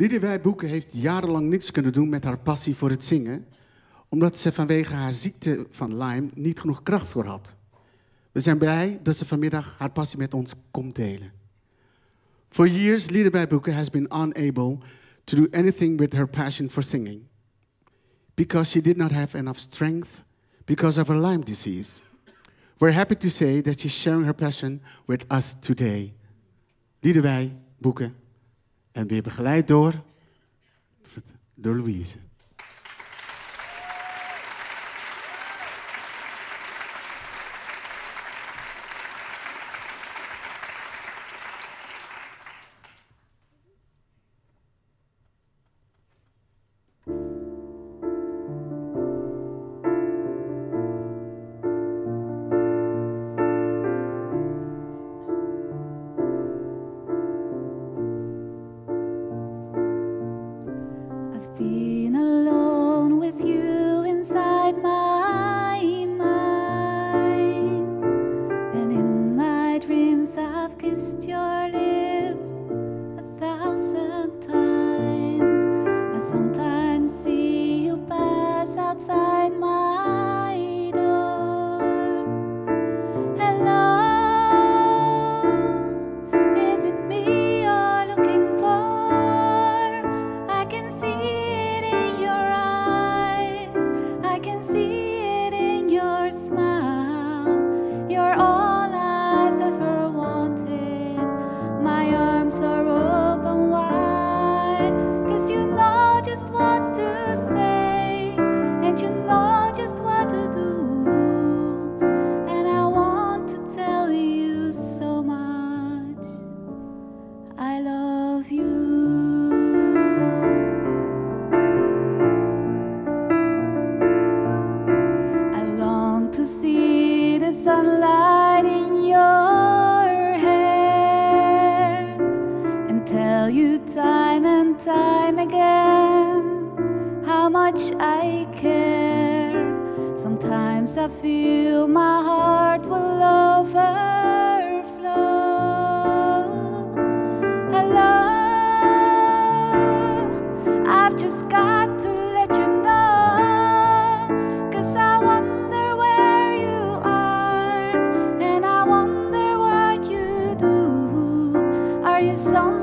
Liedewij Boeken heeft jarenlang niks kunnen doen met haar passie voor het zingen, omdat ze vanwege haar ziekte van Lyme niet genoeg kracht voor had. We zijn blij dat ze vanmiddag haar passie met ons komt delen. For years, Liedewij Boeken has been unable to do anything with her passion for singing because she did not have enough strength because of her Lyme disease. We're happy to say that she's sharing her passion with us today. Liedewij Boeken en weer begeleid door, door Louise. Much I care. Sometimes I feel my heart will overflow. Hello, I've just got to let you know. Cause I wonder where you are, and I wonder what you do. Are you somewhere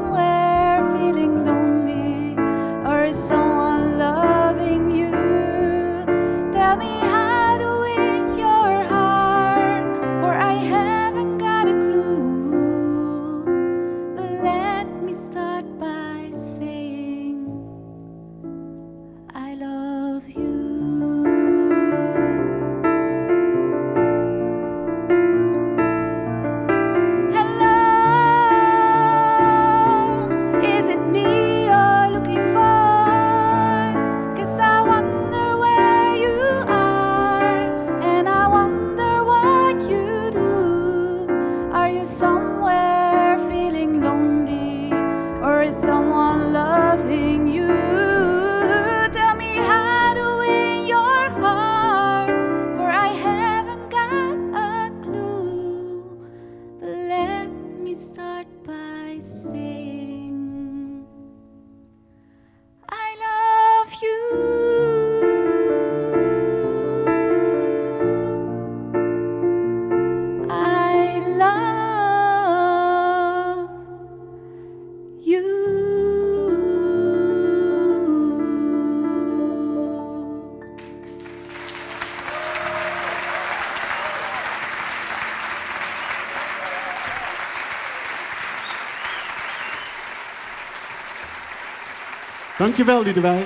Dankjewel, Liedewij.